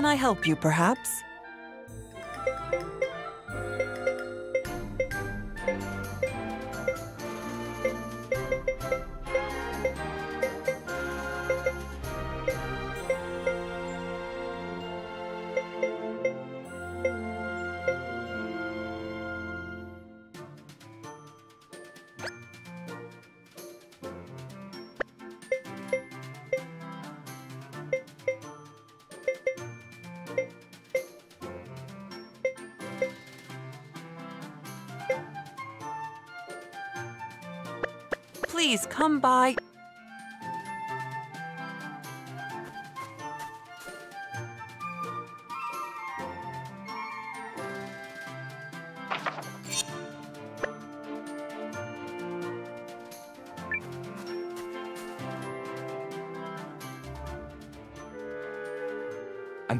Can I help you, perhaps?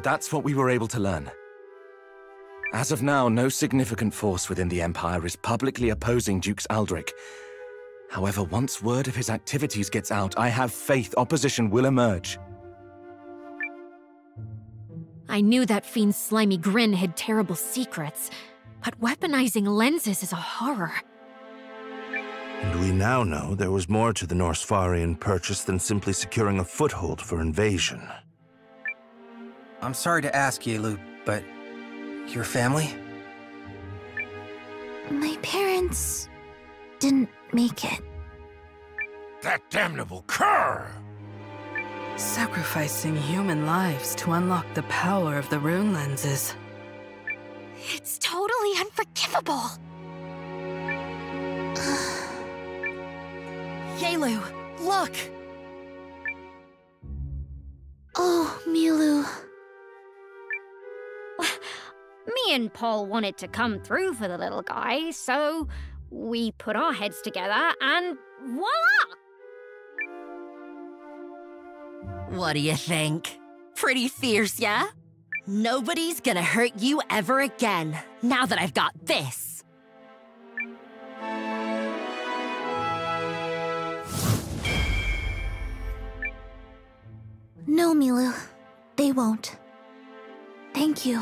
And that's what we were able to learn. As of now, no significant force within the Empire is publicly opposing Dukes Aldrich. However, once word of his activities gets out, I have faith opposition will emerge. I knew that fiend's slimy grin hid terrible secrets, but weaponizing lenses is a horror. And we now know there was more to the Norsfarian purchase than simply securing a foothold for invasion. I'm sorry to ask, Yelu, but your family? My parents didn't make it. That damnable cur! Sacrificing human lives to unlock the power of the rune lenses. It's totally unforgivable. Yelu, look! And Paul wanted to come through for the little guy, so we put our heads together and voila! What do you think? Pretty fierce, yeah? Nobody's gonna hurt you ever again, now that I've got this. No, Milu. They won't. Thank you.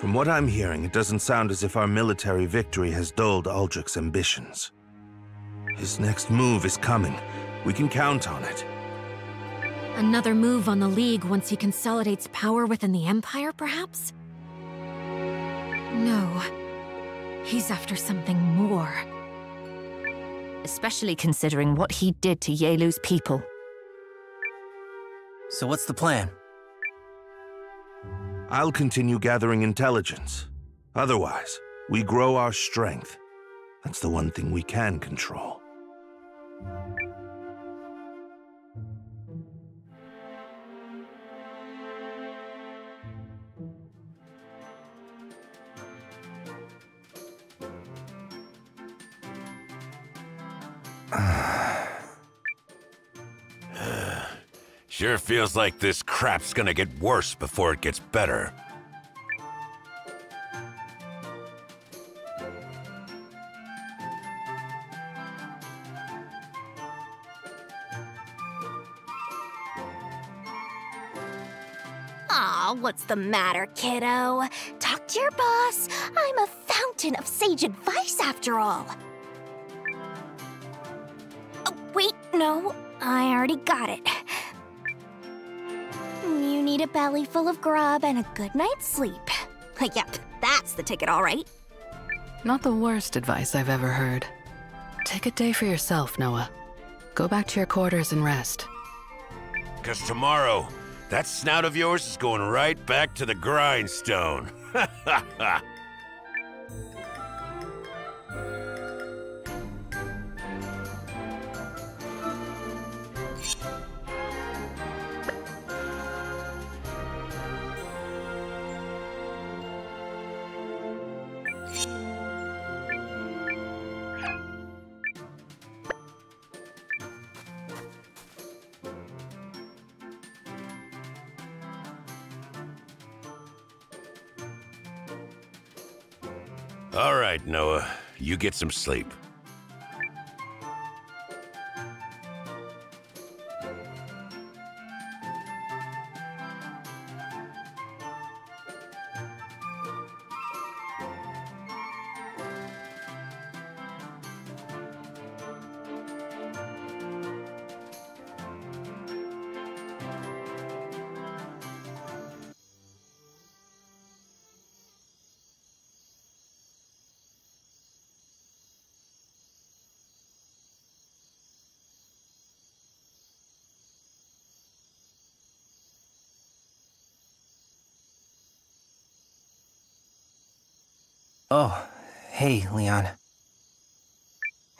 From what I'm hearing, it doesn't sound as if our military victory has dulled Aldrich's ambitions. His next move is coming. We can count on it. Another move on the League once he consolidates power within the Empire, perhaps? No. He's after something more. Especially considering what he did to Yelu's people. So what's the plan? I'll continue gathering intelligence. Otherwise, we grow our strength. That's the one thing we can control. Sure feels like this crap's gonna get worse before it gets better. What's the matter, kiddo? Talk to your boss. I'm a fountain of sage advice, after all. Oh, wait, no. I already got it. You need a belly full of grub and a good night's sleep. yep, that's the ticket, all right. Not the worst advice I've ever heard. Take a day for yourself, Nowa. Go back to your quarters and rest. Cause tomorrow, that snout of yours is going right back to the grindstone. Get some sleep. Hey, Lian.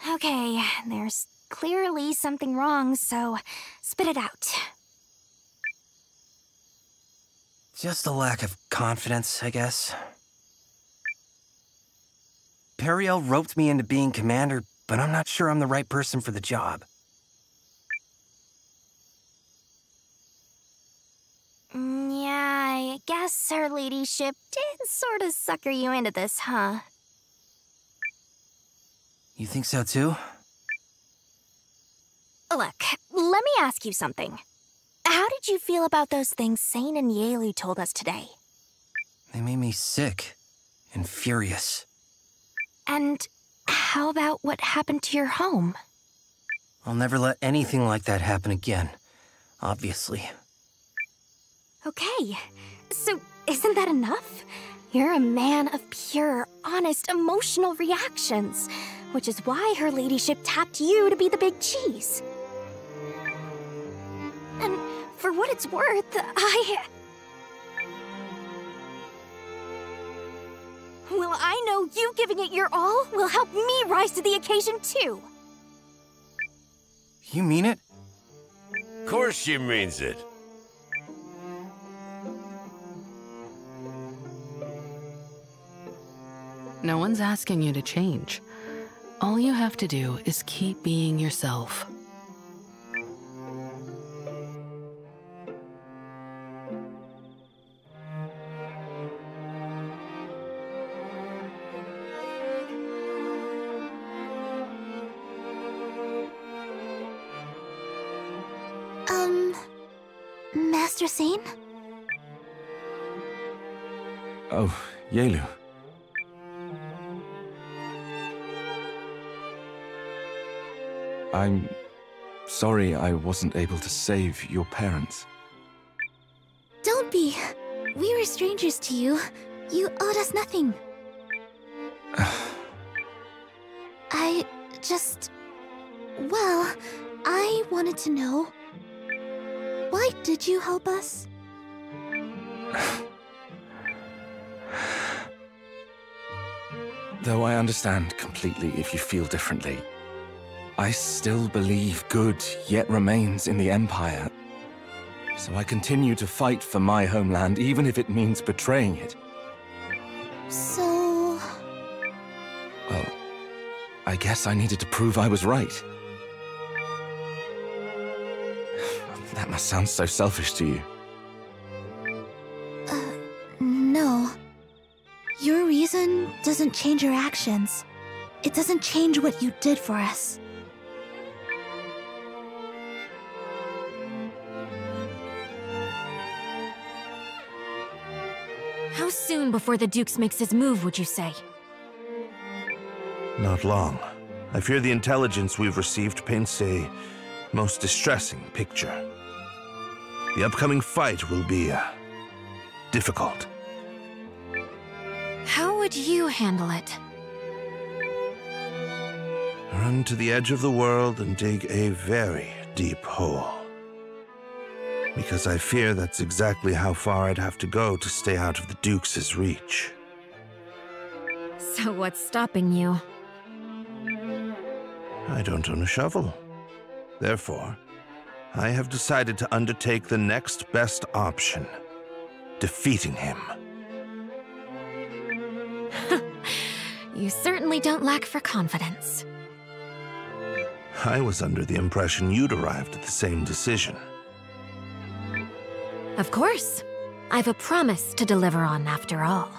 Okay, there's clearly something wrong, so spit it out. Just a lack of confidence, I guess. Perielle roped me into being commander, but I'm not sure I'm the right person for the job. Mm, yeah, I guess her ladyship did sort of sucker you into this, huh? You think so too? Look, let me ask you something. How did you feel about those things Seign and Yelu told us today? They made me sick and furious. And how about what happened to your home? I'll never let anything like that happen again, obviously. Okay, so isn't that enough? You're a man of pure, honest, emotional reactions, which is why her ladyship tapped you to be the big cheese. And for what it's worth, I... Well, I know you giving it your all will help me rise to the occasion too. You mean it? Of course she means it. No one's asking you to change. All you have to do is keep being yourself. Um, Master Seign? Oh, Yelu. I wasn't able to save your parents. Don't be. We were strangers to you. You owed us nothing. I just. Well, I wanted to know. Why did you help us? Though I understand completely if you feel differently, I still believe good yet remains in the Empire. So I continue to fight for my homeland, even if it means betraying it. So. Well, I guess I needed to prove I was right. That must sound so selfish to you. Uh, no. Your reason doesn't change your actions. It doesn't change what you did for us. Soon before the Dukes makes his move, would you say? Not long. I fear the intelligence we've received paints a most distressing picture. The upcoming fight will be uh, difficult. How would you handle it? Run to the edge of the world and dig a very deep hole. Because I fear that's exactly how far I'd have to go to stay out of the Duke's reach. So what's stopping you? I don't own a shovel. Therefore, I have decided to undertake the next best option defeating him. You certainly don't lack for confidence. I was under the impression you'd arrived at the same decision. Of course. I've a promise to deliver on after all.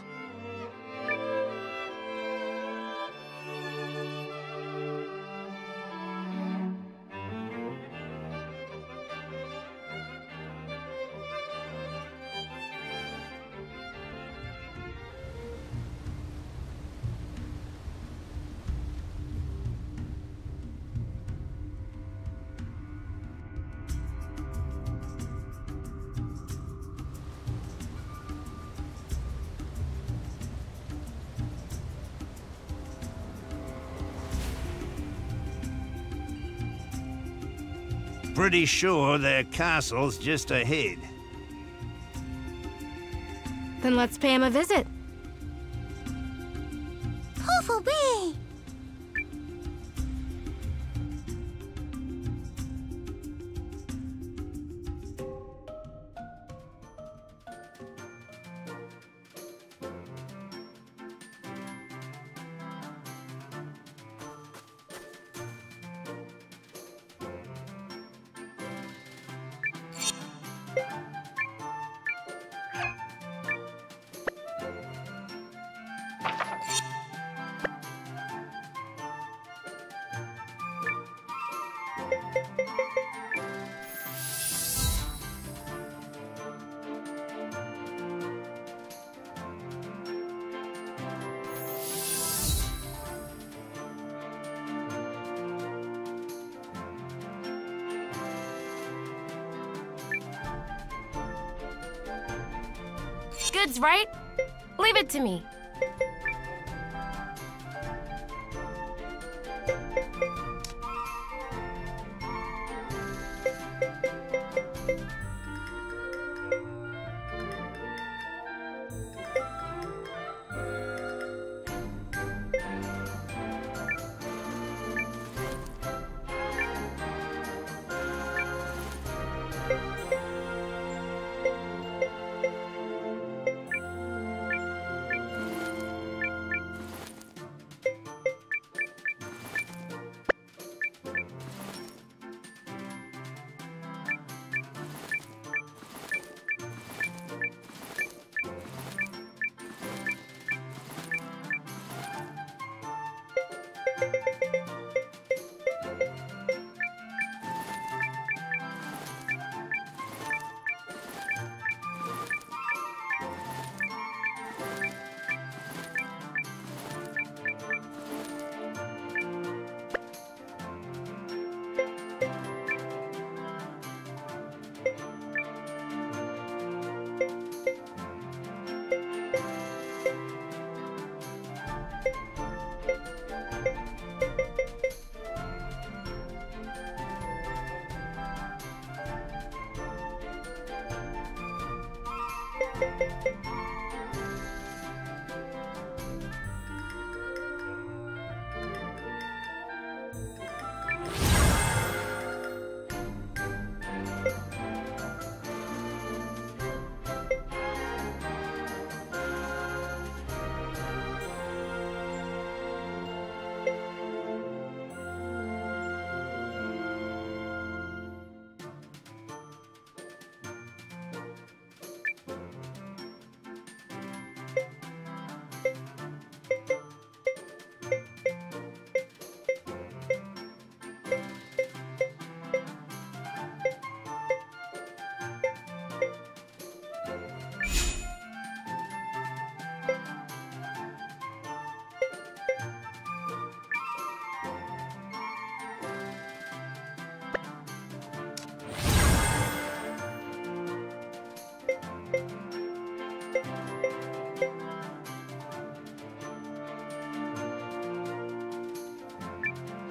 Pretty sure their castle's just ahead. Then let's pay him a visit. Goods, right? Leave it to me.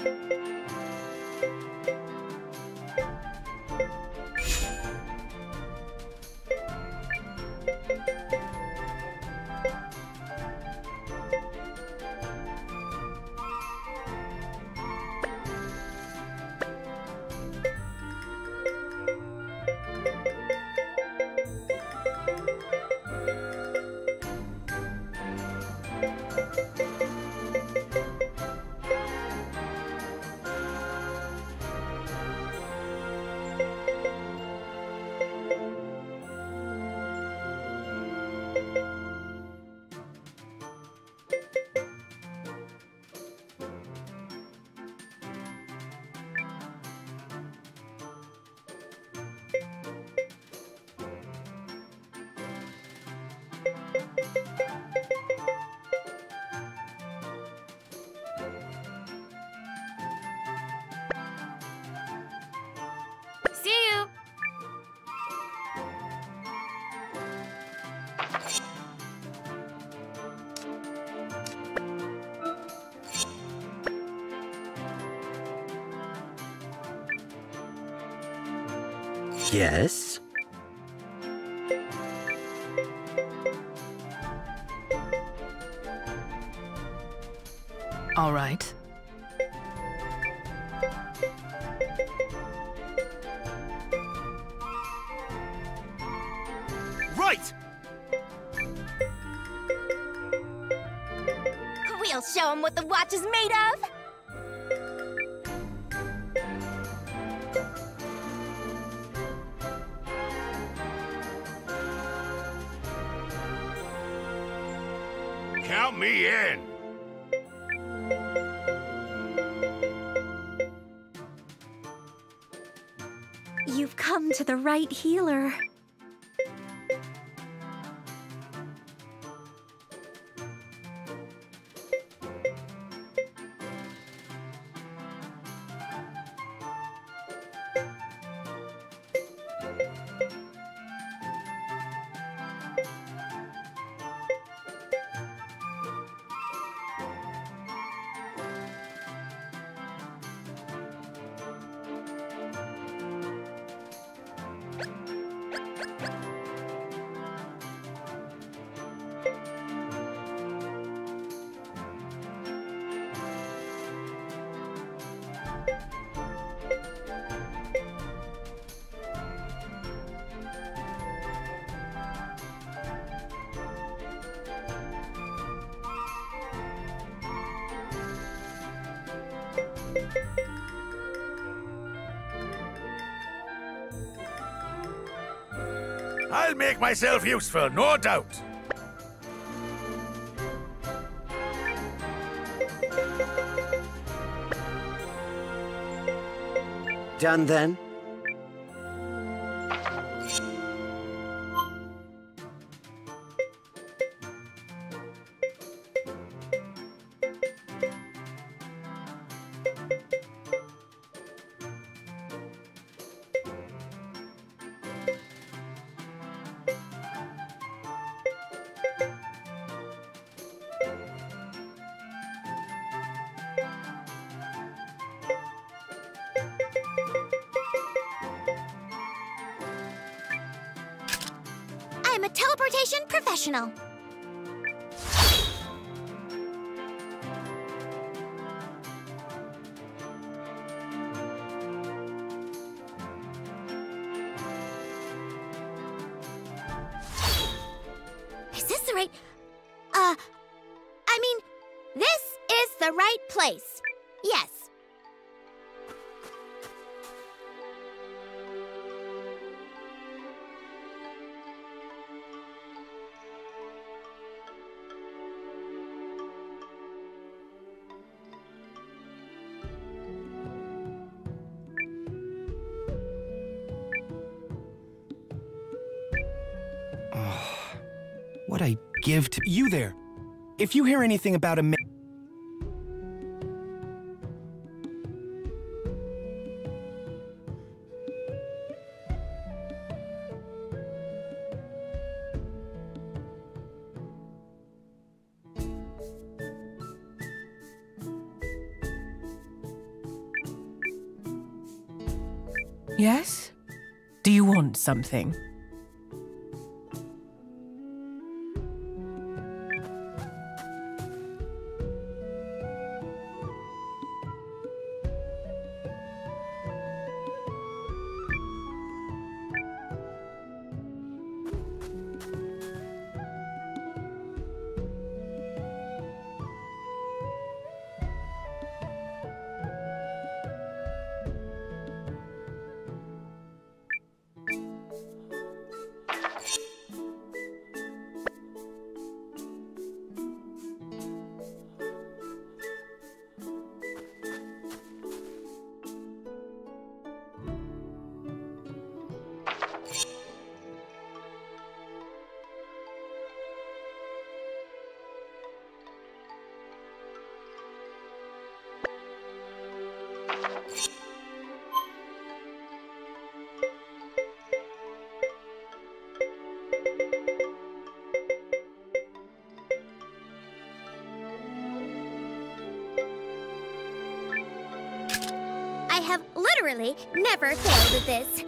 See Yes? I'll make myself useful, no doubt. Done then? Give to you there. If you hear anything about a man. Yes? Do you want something? Have literally never failed at this.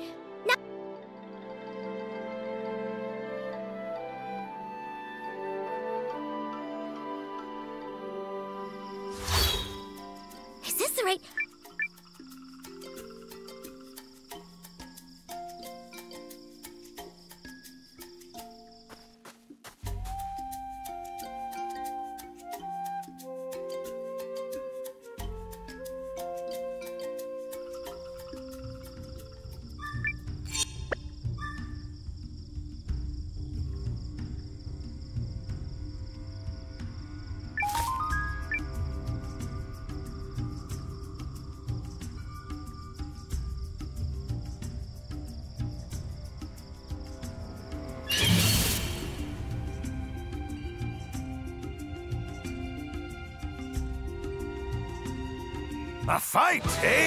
Fight, eh?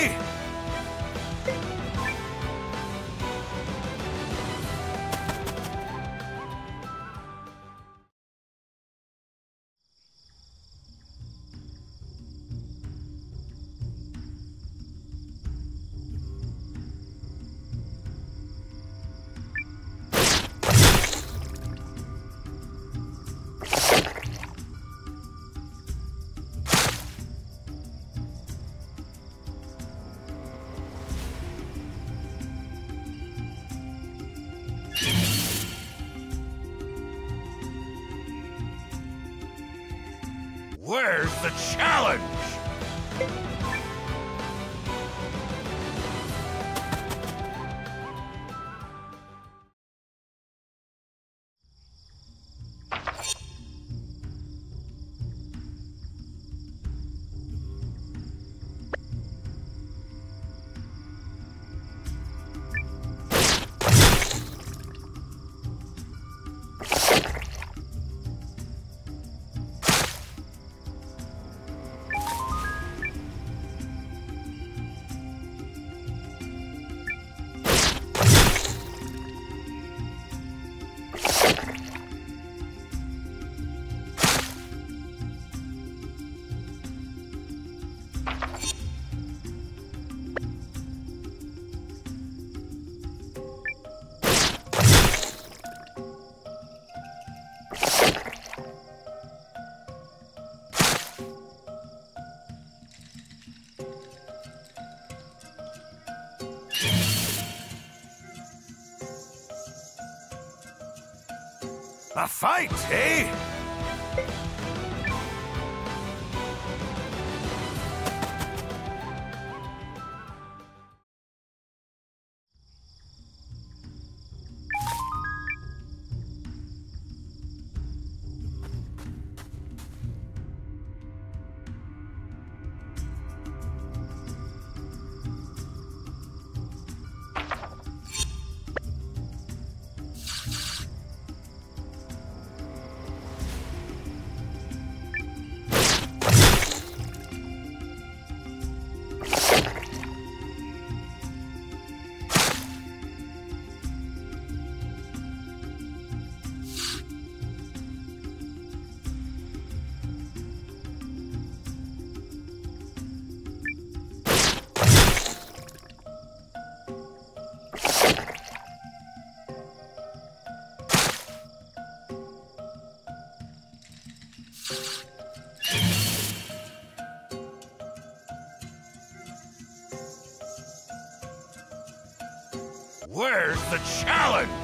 The challenge? A fight, eh? A challenge!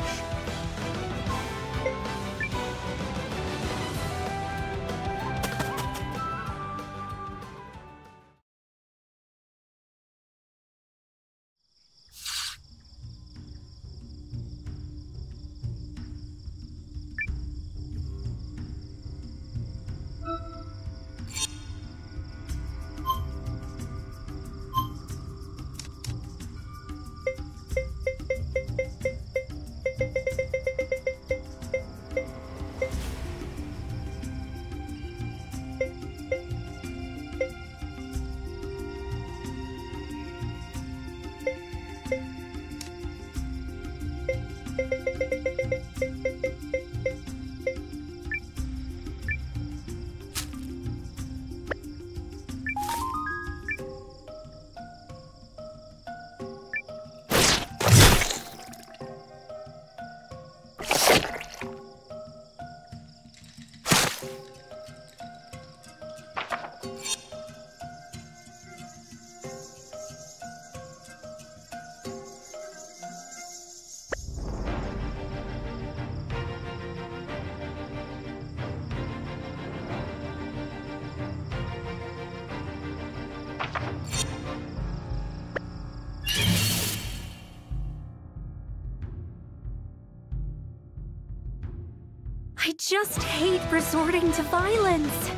just hate resorting to violence.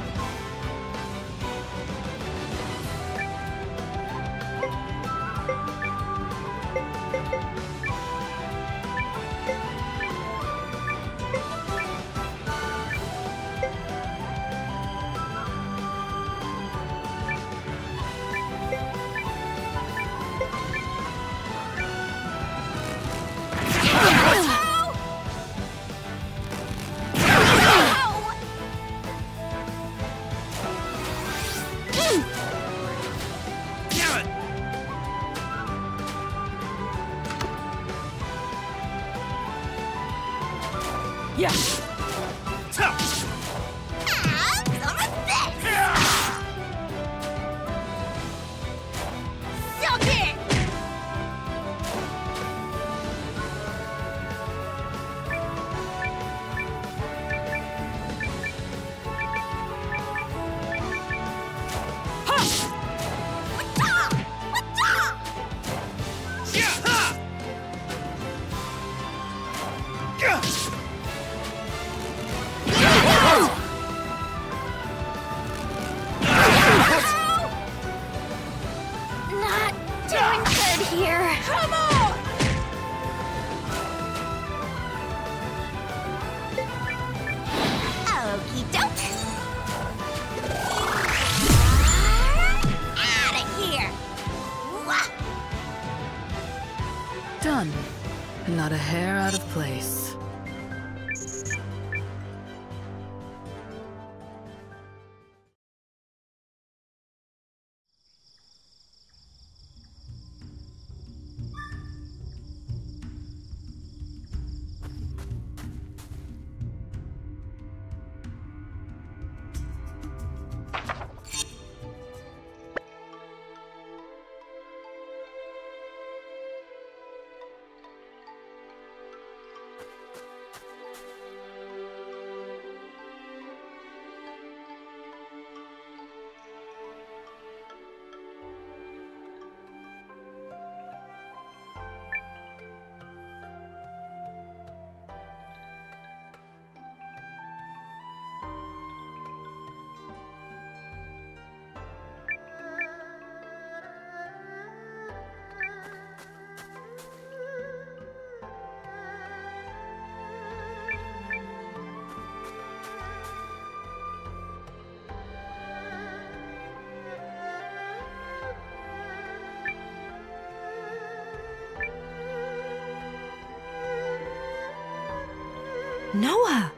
Nowa!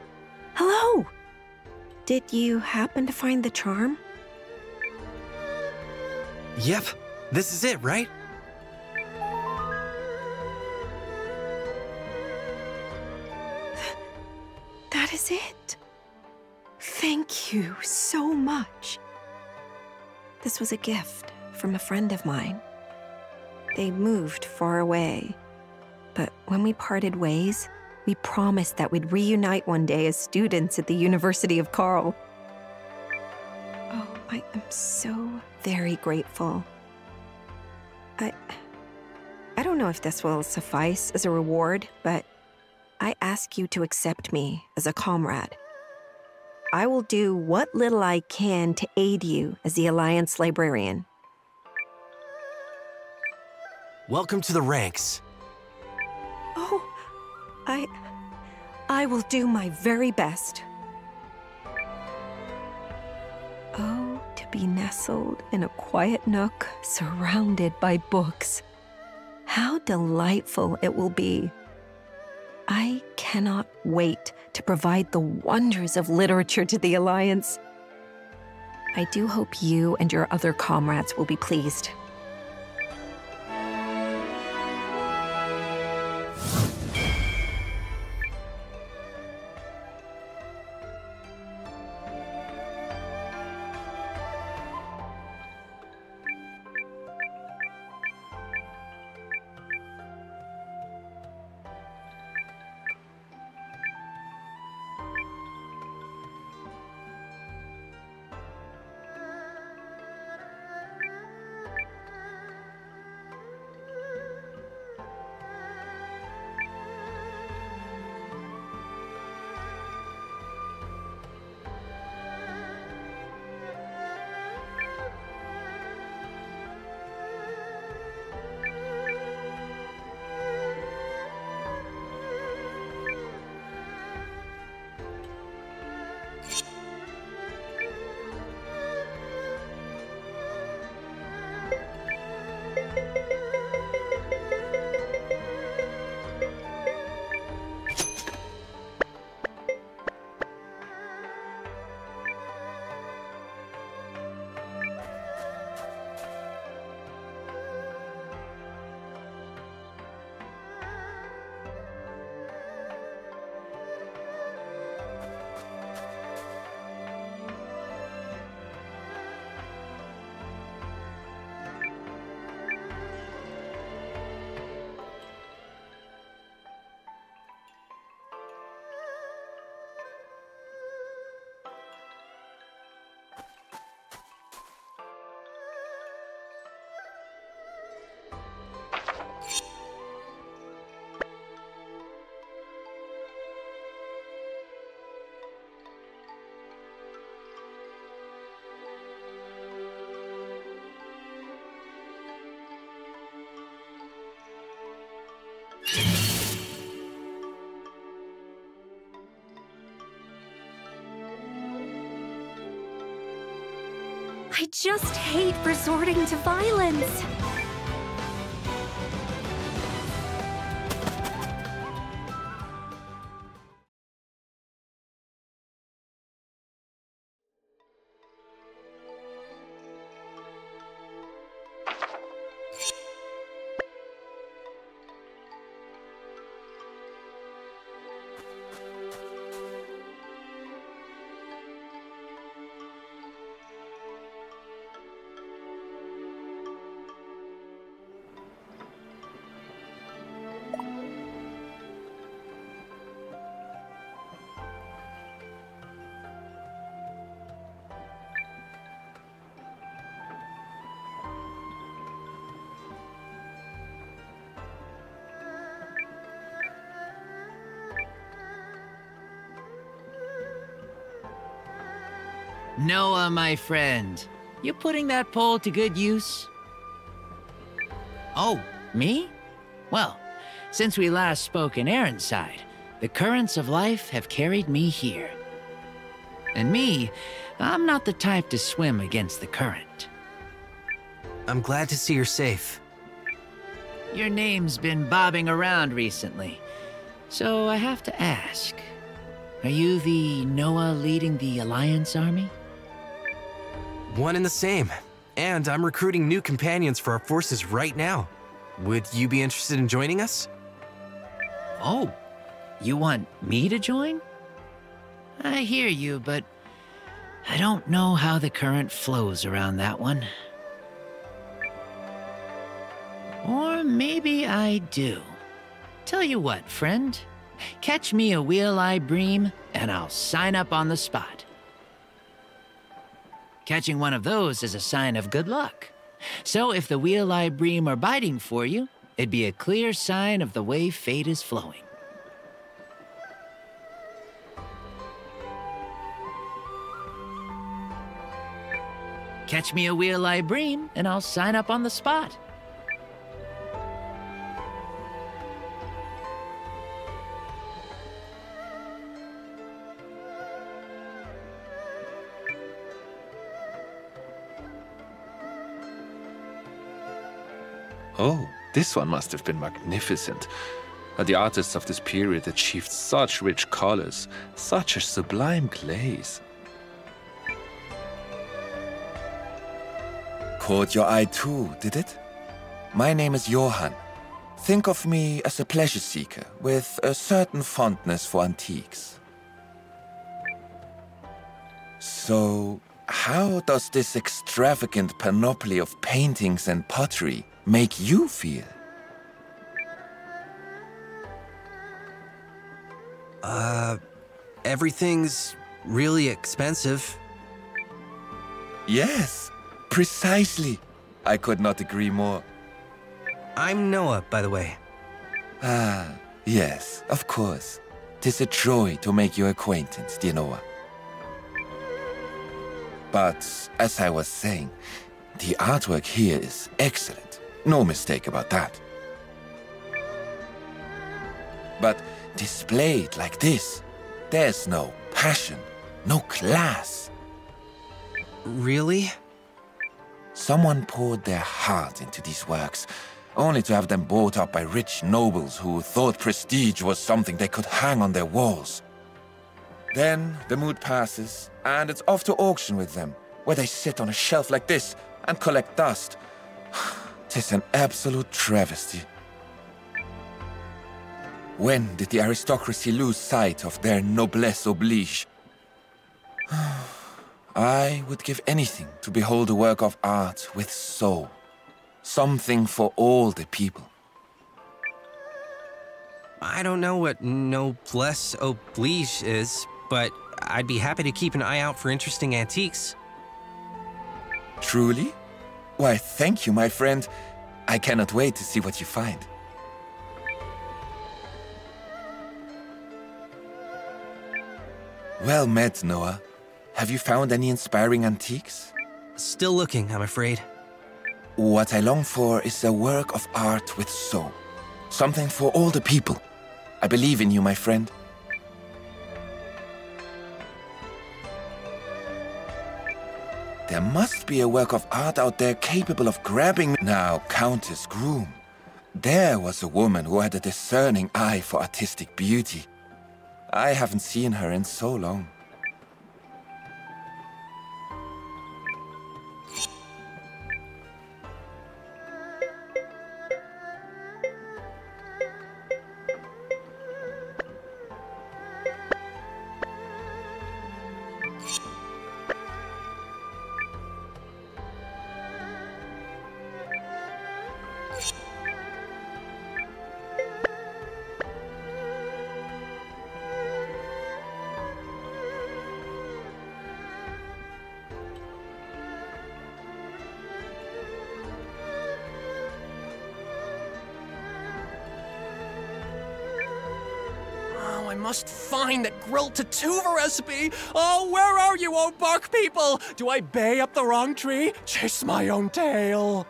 Hello! Did you happen to find the charm? Yep, this is it, right? That is it. Thank you so much. This was a gift from a friend of mine. They moved far away. But when we parted ways, we promised that we'd reunite one day as students at the University of Carl. Oh, I am so very grateful. I. I don't know if this will suffice as a reward, but I ask you to accept me as a comrade. I will do what little I can to aid you as the Alliance librarian. Welcome to the ranks. Oh, I. I will do my very best. Oh, to be nestled in a quiet nook surrounded by books. How delightful it will be. I cannot wait to provide the wonders of literature to the Alliance. I do hope you and your other comrades will be pleased. I just hate resorting to violence. Nowa, my friend, you putting that pole to good use? Oh, me? Well, since we last spoke in Aaronside, the currents of life have carried me here. And me, I'm not the type to swim against the current. I'm glad to see you're safe. Your name's been bobbing around recently, so I have to ask. Are you the Nowa leading the Alliance army? One and the same. And I'm recruiting new companions for our forces right now. Would you be interested in joining us? Oh, you want me to join? I hear you, but I don't know how the current flows around that one. Or maybe I do. Tell you what, friend. Catch me a Wheel-Eye Bream, and I'll sign up on the spot. Catching one of those is a sign of good luck. So if the Wheel-Eye Bream are biting for you, it'd be a clear sign of the way fate is flowing. Catch me a Wheel-Eye Bream, and I'll sign up on the spot. Oh, this one must have been magnificent. The artists of this period achieved such rich colors, such a sublime glaze. Caught your eye too, did it? My name is Johann. Think of me as a pleasure seeker with a certain fondness for antiques. So, how does this extravagant panoply of paintings and pottery make you feel? Uh, everything's really expensive. Yes, precisely. I could not agree more. I'm Nowa, by the way. Ah, yes, of course. Tis a joy to make your acquaintance, dear Nowa. But, as I was saying, the artwork here is excellent. No mistake about that. But displayed like this, there's no passion, no class. Really? Someone poured their heart into these works, only to have them bought up by rich nobles who thought prestige was something they could hang on their walls. Then the mood passes, and it's off to auction with them, where they sit on a shelf like this and collect dust. Tis an absolute travesty. When did the aristocracy lose sight of their noblesse oblige? I would give anything to behold a work of art with soul. Something for all the people. I don't know what noblesse oblige is, but I'd be happy to keep an eye out for interesting antiques. Truly? Why, thank you, my friend. I cannot wait to see what you find. Well met, Nowa. Have you found any inspiring antiques? Still looking, I'm afraid. What I long for is a work of art with soul. Something for all the people. I believe in you, my friend. There must be a work of art out there capable of grabbing me. Now, Countess Groom. There was a woman who had a discerning eye for artistic beauty. I haven't seen her in so long. Tatuva recipe. Oh, where are you, oh bark people? Do I bay up the wrong tree? Chase my own tail.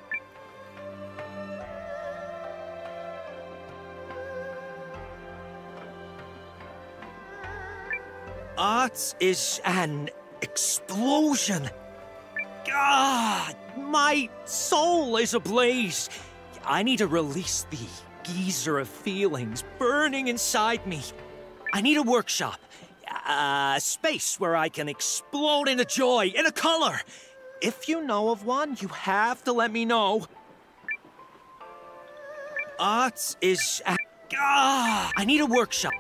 Art is an explosion. God, my soul is ablaze. I need to release the geyser of feelings burning inside me. I need a workshop. A space where I can explode into joy, into color. If you know of one, you have to let me know. Art is. Ah, I need a workshop.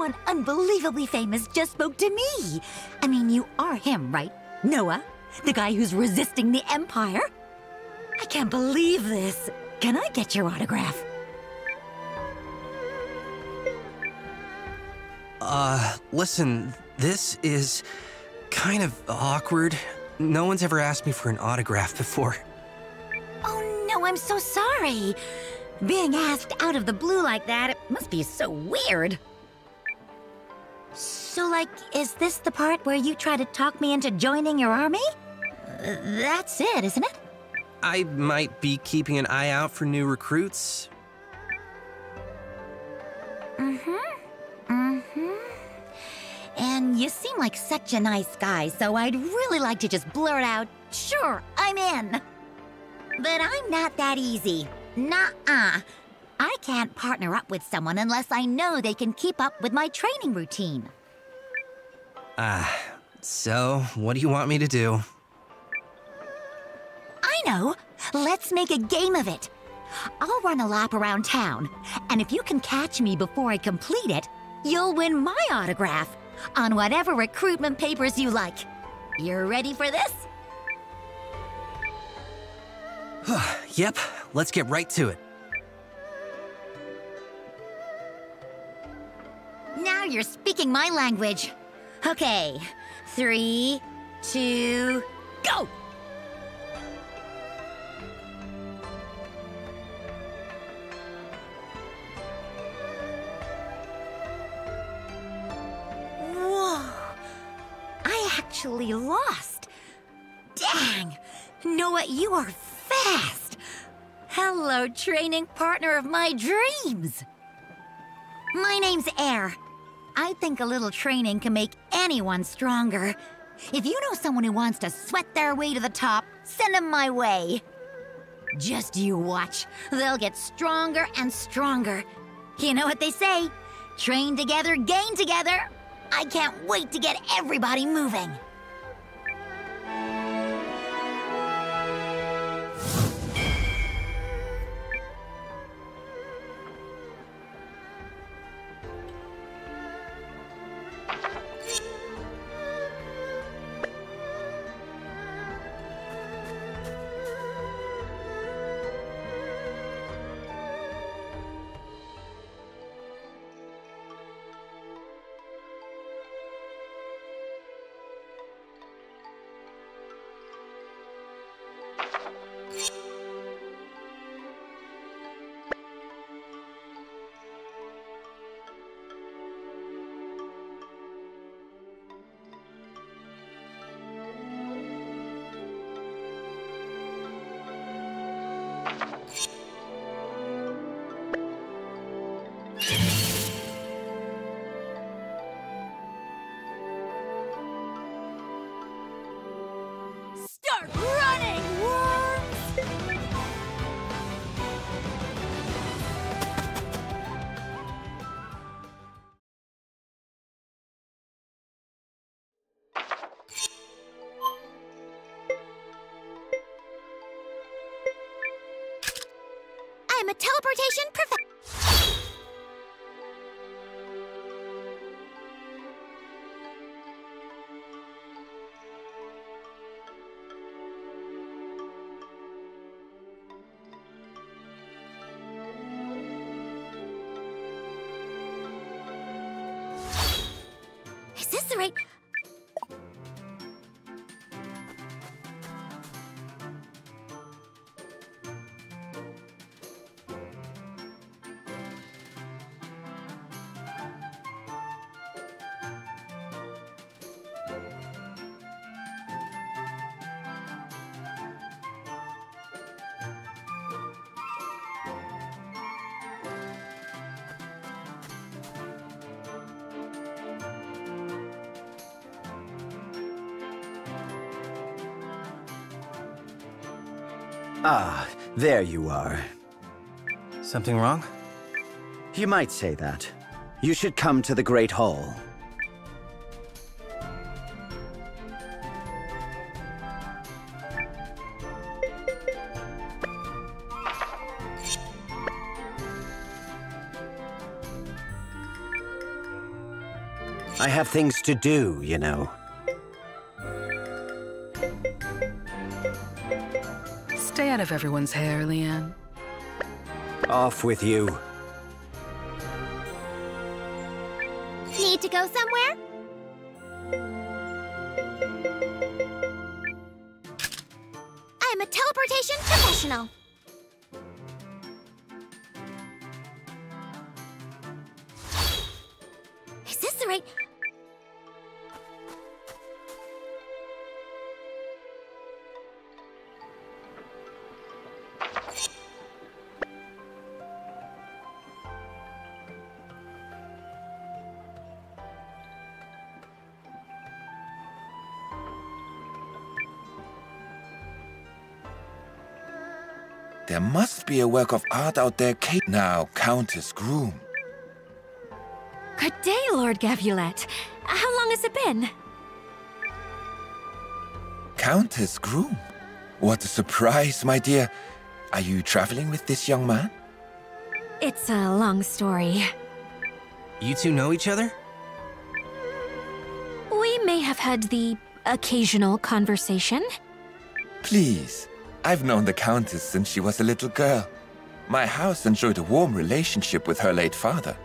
Someone unbelievably famous just spoke to me. I mean, you are him, right? Nowa? The guy who's resisting the Empire? I can't believe this. Can I get your autograph? Uh, listen, this is kind of awkward. No one's ever asked me for an autograph before. Oh no, I'm so sorry. Being asked out of the blue like that, it must be so weird. So, like, is this the part where you try to talk me into joining your army? Uh, that's it, isn't it? I might be keeping an eye out for new recruits. Mm-hmm. Mm-hmm. And you seem like such a nice guy, so I'd really like to just blurt out, sure, I'm in. But I'm not that easy. Nuh-uh. I can't partner up with someone unless I know they can keep up with my training routine. Ah, so what do you want me to do? I know. Let's make a game of it. I'll run a lap around town, and if you can catch me before I complete it, you'll win my autograph on whatever recruitment papers you like. You're ready for this? yep, let's get right to it. Now you're speaking my language. Okay, three, two, go! Whoa! I actually lost. Dang! Nowa, you are fast! Hello, training partner of my dreams! My name's Air. I think a little training can make anyone stronger. If you know someone who wants to sweat their way to the top, send them my way. Just you watch. They'll get stronger and stronger. You know what they say? Train together, gain together. I can't wait to get everybody moving. Teleportation prof- there you are. Something wrong? You might say that. You should come to the Great Hall. I have things to do, you know. Stay out of everyone's hair, Lian. Off with you. Need to go somewhere? I'm a teleportation professional. There must be a work of art out there, Kate. Now, Countess Groom. Good day, Lord Gavulette. How long has it been? Countess Groom? What a surprise, my dear. Are you traveling with this young man? It's a long story. You two know each other? We may have had the occasional conversation. Please. I've known the Countess since she was a little girl. My house enjoyed a warm relationship with her late father.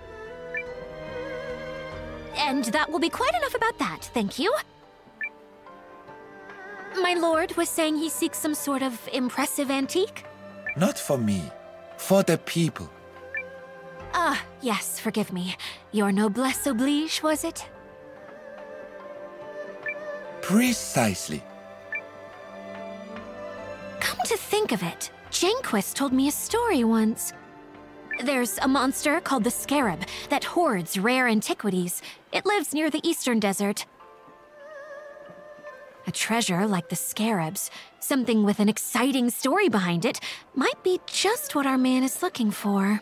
And that will be quite enough about that, thank you. My lord was saying he seeks some sort of impressive antique? Not for me, for the people. Ah, yes, forgive me. Your noblesse oblige, was it? Precisely. Think of it, Janquist told me a story once. There's a monster called the Scarab that hoards rare antiquities. It lives near the Eastern Desert. A treasure like the Scarab's, something with an exciting story behind it, might be just what our man is looking for.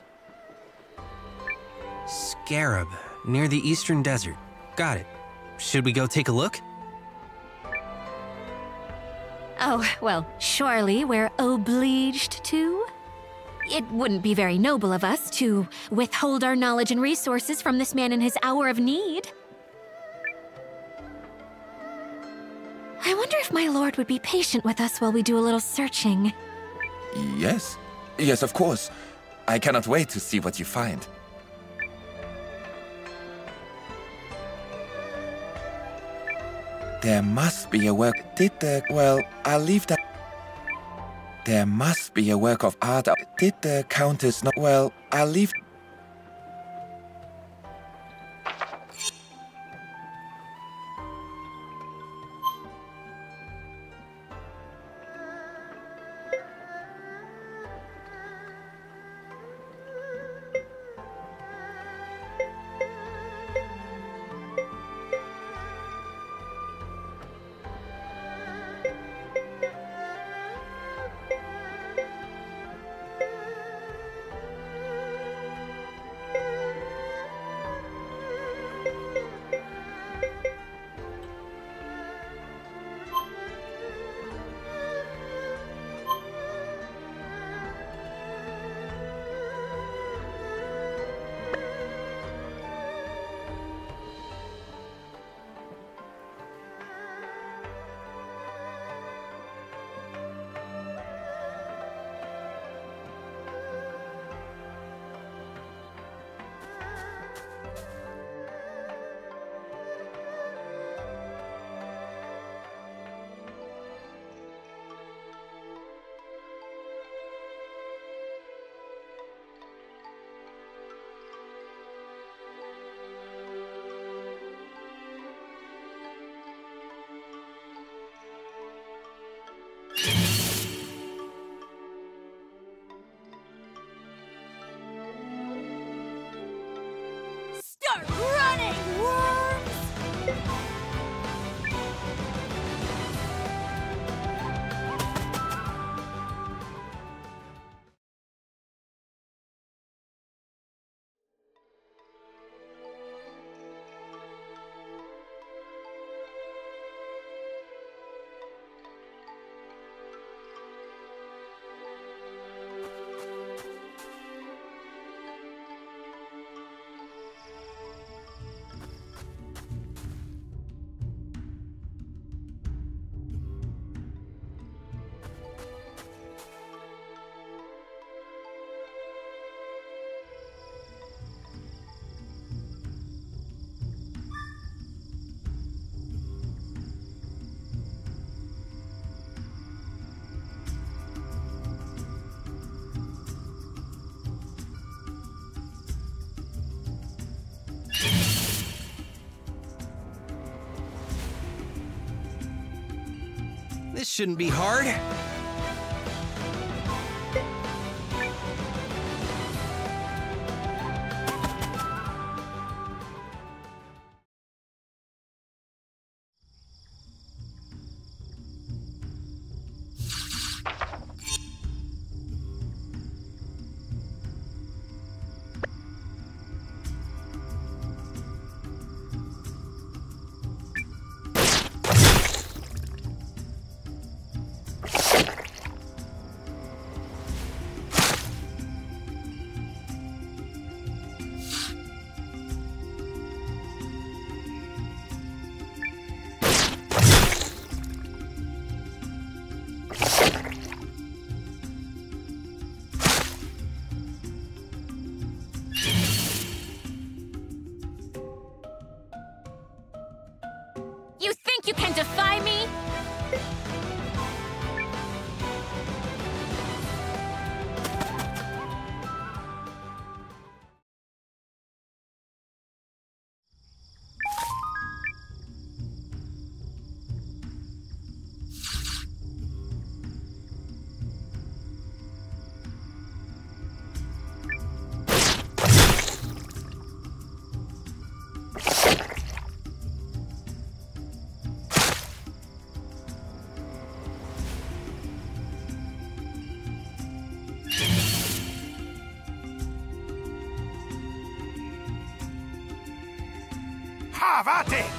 Scarab, near the Eastern Desert. Got it. Should we go take a look? Oh, well, surely we're obliged to. It wouldn't be very noble of us to withhold our knowledge and resources from this man in his hour of need. I wonder if my lord would be patient with us while we do a little searching. Yes. Yes, of course. I cannot wait to see what you find. There must be a work. Did the. Well, I'll leave that. There must be a work of art. Did the Countess not. Well, I'll leave. Shouldn't be hard. You can defy me? Have at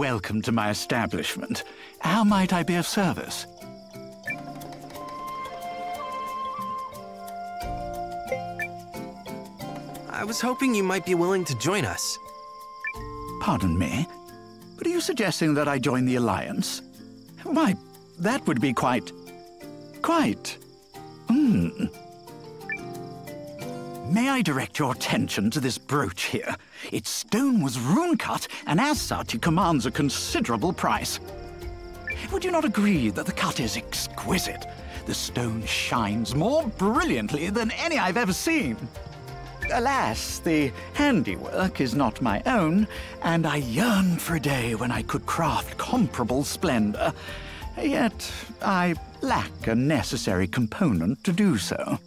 Welcome to my establishment. How might I be of service? I was hoping you might be willing to join us. Pardon me? But are you suggesting that I join the Alliance? Why, that would be quite... quite... I direct your attention to this brooch here? Its stone was rune-cut, and as such it commands a considerable price. Would you not agree that the cut is exquisite? The stone shines more brilliantly than any I've ever seen. alas, the handiwork is not my own, and I yearn for a day when I could craft comparable splendor. Yet I lack a necessary component to do so.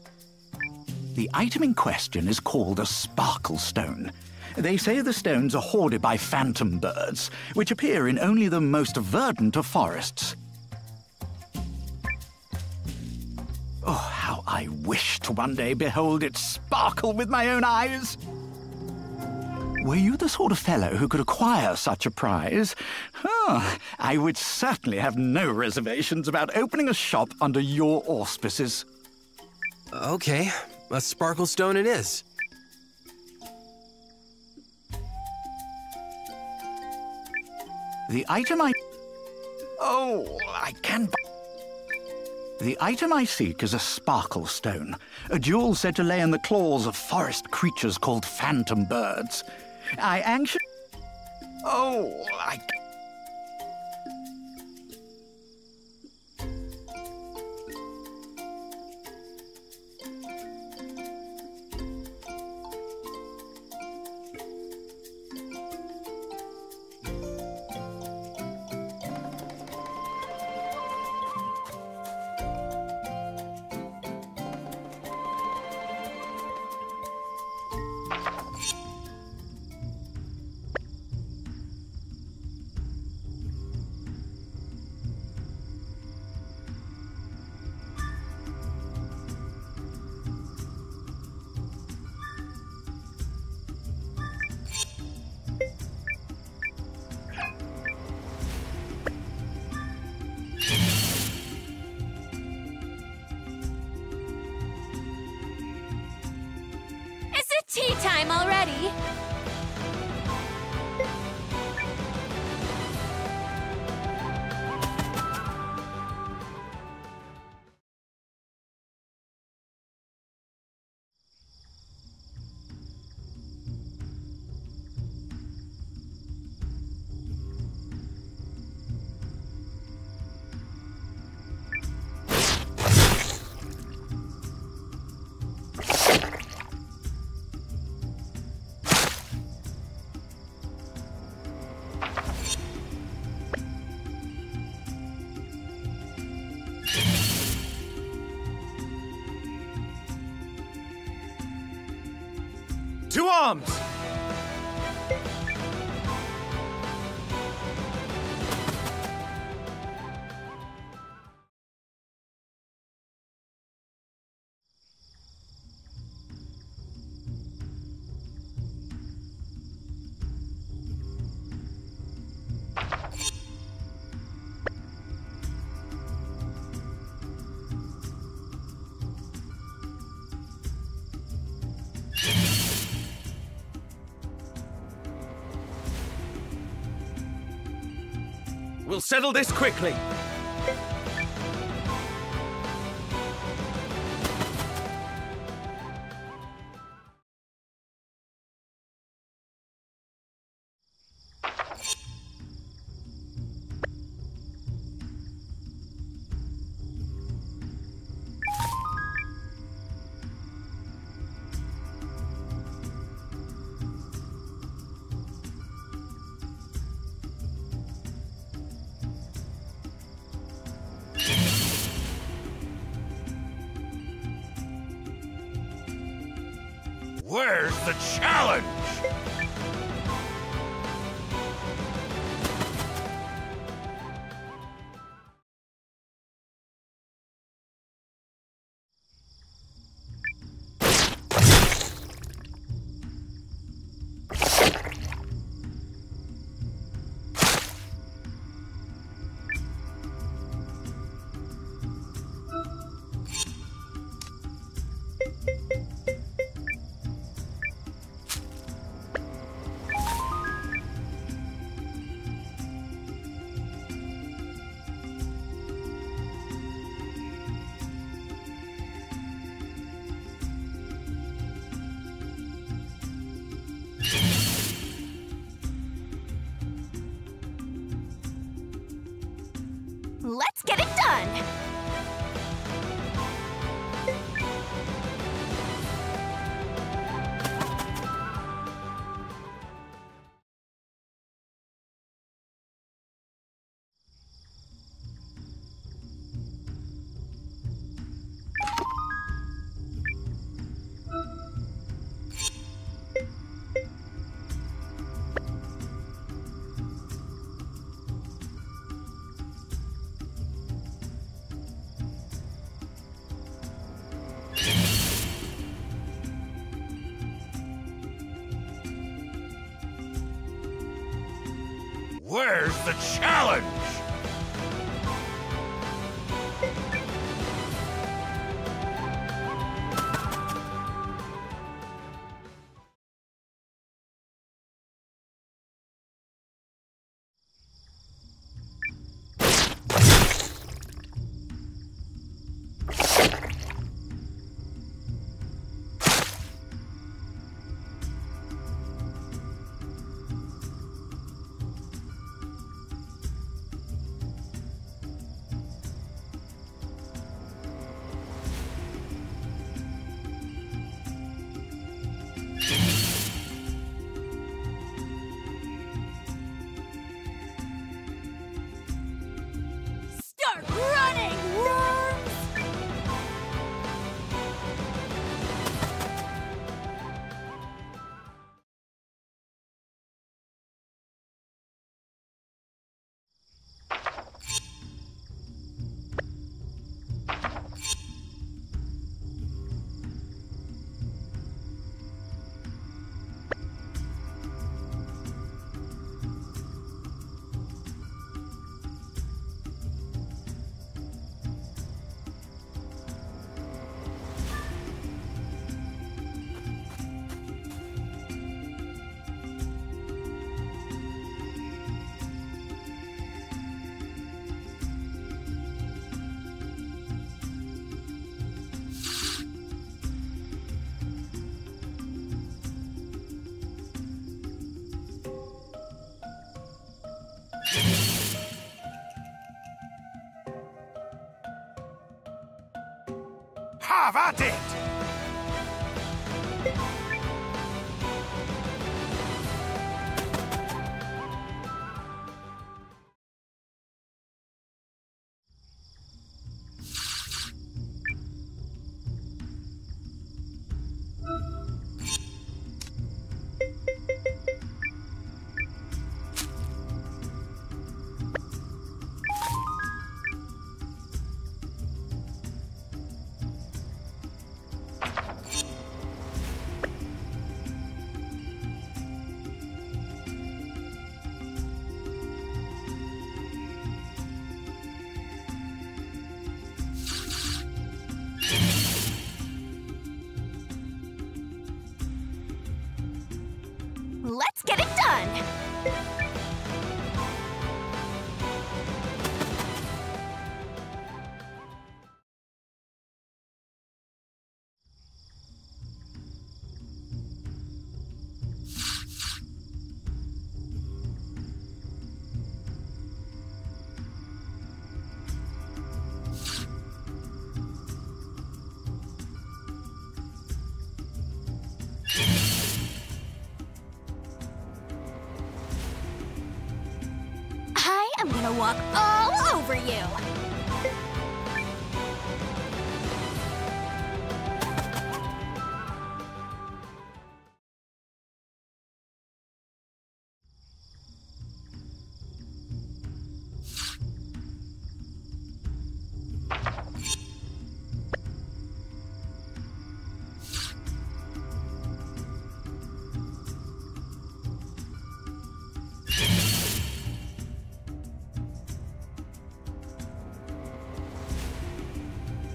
The item in question is called a sparkle stone. They say the stones are hoarded by phantom birds, which appear in only the most verdant of forests. Oh, how I wish to one day behold it sparkle with my own eyes! Were you the sort of fellow who could acquire such a prize? Oh, I would certainly have no reservations about opening a shop under your auspices. Okay, a sparkle stone it is. The item I... Oh, I can... The item I seek is a sparkle stone, a jewel said to lay in the claws of forest creatures called phantom birds. I anxious... Oh, I... To arms! Settle this quickly. Let's get it done! Have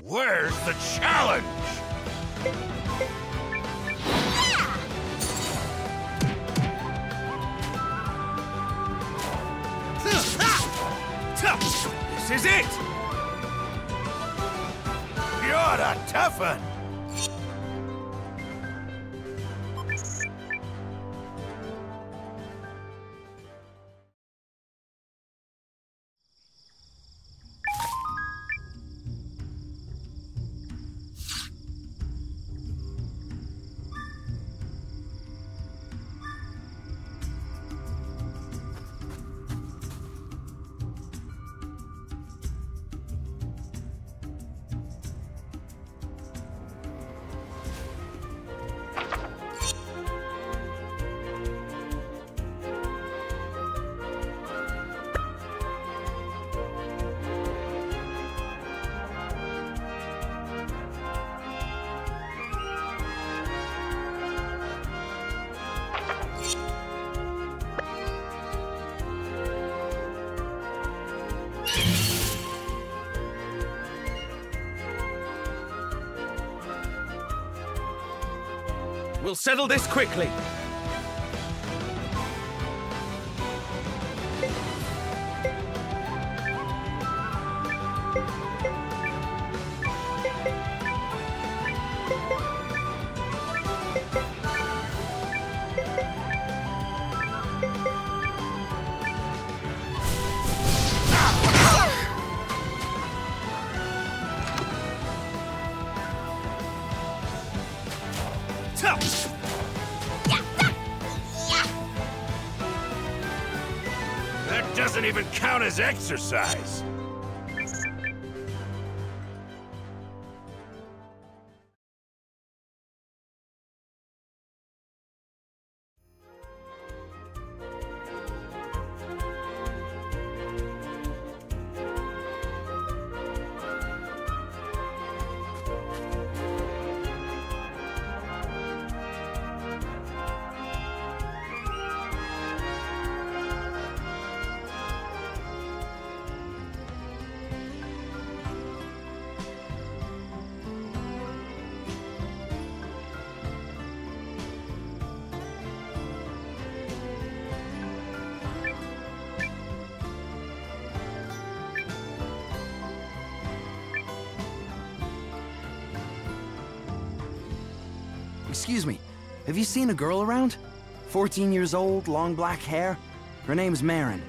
Where's the challenge? We'll settle this quickly. Exercise. Excuse me, have you seen a girl around? 14 years old, long black hair? Her name's Marin.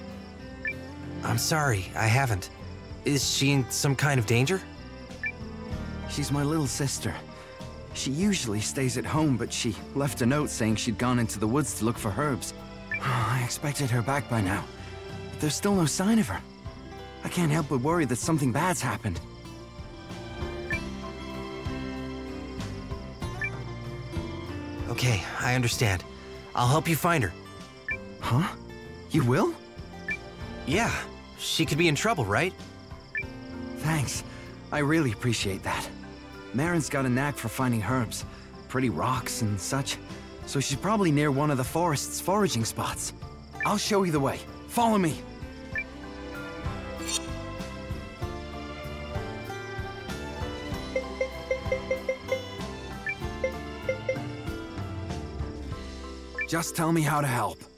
I'm sorry, I haven't. Is she in some kind of danger? She's my little sister. She usually stays at home, but she left a note saying she'd gone into the woods to look for herbs. I expected her back by now. But there's still no sign of her. I can't help but worry that something bad's happened. Okay, I understand. I'll help you find her. Huh? You will? Yeah, she could be in trouble, right? Thanks. I really appreciate that. Marin's got a knack for finding herbs, pretty rocks and such, so she's probably near one of the forest's foraging spots. I'll show you the way. Follow me. Just tell me how to help.